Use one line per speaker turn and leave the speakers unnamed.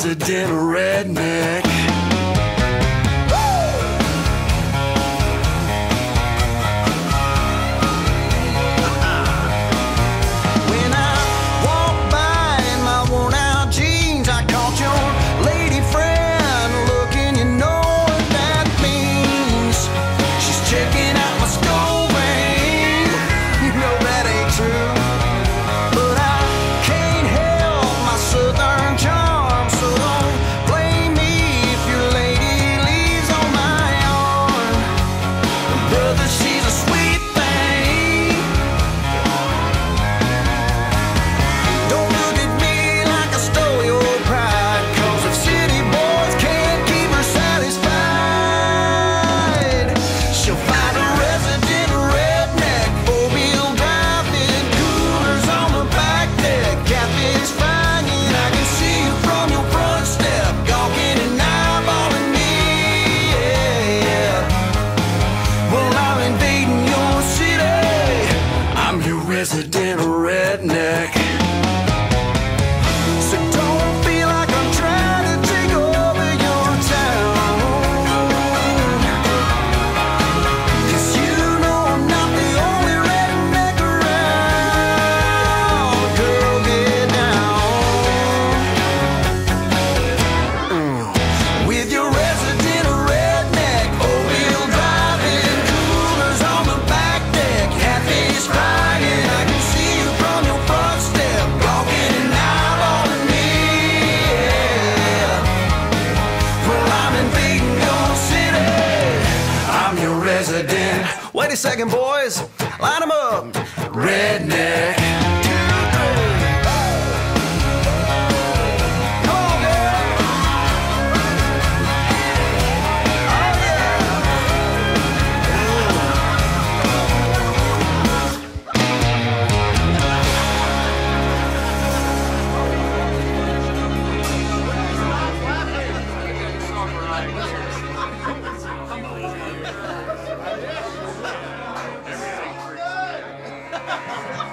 President redneck. there's a Ready, second, boys. Line them up. Redneck. Yeah.